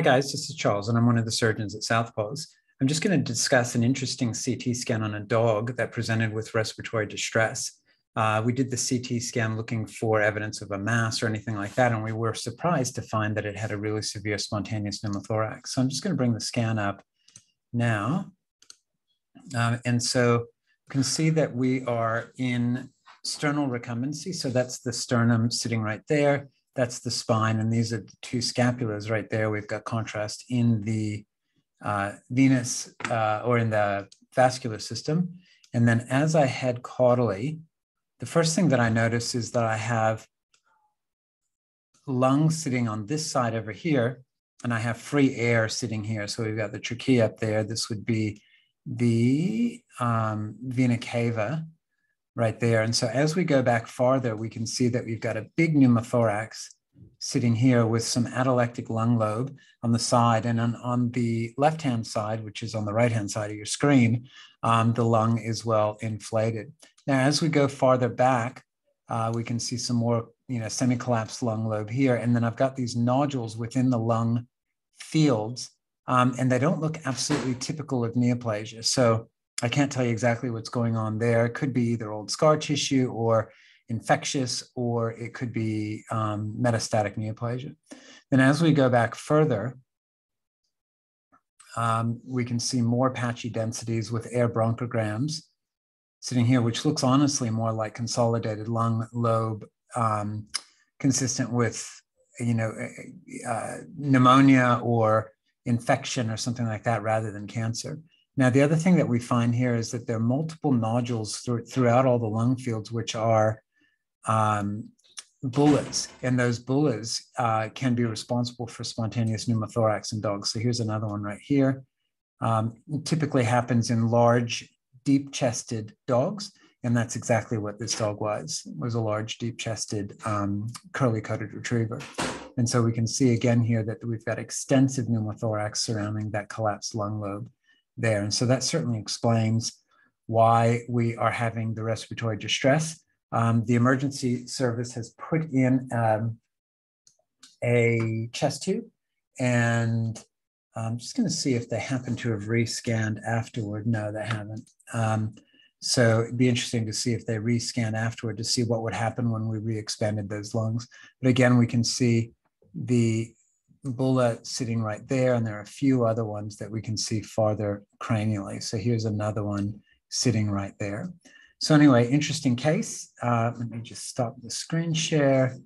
Hi guys, this is Charles and I'm one of the surgeons at Southpaws. I'm just going to discuss an interesting CT scan on a dog that presented with respiratory distress. Uh, we did the CT scan looking for evidence of a mass or anything like that, and we were surprised to find that it had a really severe spontaneous pneumothorax. So I'm just going to bring the scan up now. Uh, and so you can see that we are in sternal recumbency. So that's the sternum sitting right there that's the spine, and these are the two scapulas right there. We've got contrast in the uh, venous uh, or in the vascular system. And then as I head caudally, the first thing that I notice is that I have lungs sitting on this side over here, and I have free air sitting here. So we've got the trachea up there. This would be the um, vena cava right there. And so as we go back farther, we can see that we've got a big pneumothorax sitting here with some atelectic lung lobe on the side. And on, on the left-hand side, which is on the right-hand side of your screen, um, the lung is well inflated. Now, as we go farther back, uh, we can see some more, you know, semi-collapsed lung lobe here. And then I've got these nodules within the lung fields, um, and they don't look absolutely typical of neoplasia. So I can't tell you exactly what's going on there. It could be either old scar tissue or infectious, or it could be um, metastatic neoplasia. Then as we go back further, um, we can see more patchy densities with air bronchograms sitting here, which looks honestly more like consolidated lung lobe, um, consistent with, you know, uh, pneumonia or infection or something like that rather than cancer. Now, the other thing that we find here is that there are multiple nodules throughout all the lung fields, which are um, bullae, and those bullae uh, can be responsible for spontaneous pneumothorax in dogs. So here's another one right here. Um, typically happens in large, deep-chested dogs, and that's exactly what this dog was. Was a large, deep-chested, um, curly-coated retriever. And so we can see again here that we've got extensive pneumothorax surrounding that collapsed lung lobe there. And so that certainly explains why we are having the respiratory distress. Um, the emergency service has put in um, a chest tube, and I'm just going to see if they happen to have rescanned afterward. No, they haven't. Um, so it'd be interesting to see if they rescan afterward to see what would happen when we re-expanded those lungs. But again, we can see the bulla sitting right there, and there are a few other ones that we can see farther cranially. So here's another one sitting right there. So anyway, interesting case. Uh, let me just stop the screen share.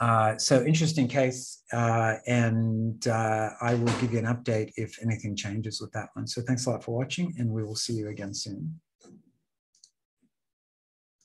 Uh, so interesting case, uh, and uh, I will give you an update if anything changes with that one. So thanks a lot for watching, and we will see you again soon.